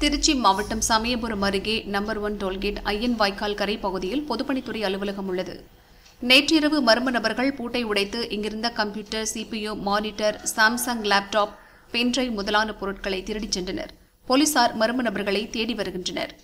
திருச்சி மாவட்டம் சமயபுரம் அருகே number one toll gate ஐயன் வாய்க்கால் கரை பகுதியில் பொதுப்பணித்துறை அலுவலகம் உள்ளது. நேற்றிரவு மர்ம நபர்கள் பூட்டை உடைத்து இங்கிருந்த computer CPU monitor Samsung laptop pen drive முதலான பொருட்களை திருடிச் சென்றனர். போலீசார் மர்ம நபர்களை தேடி வருகின்றனர்.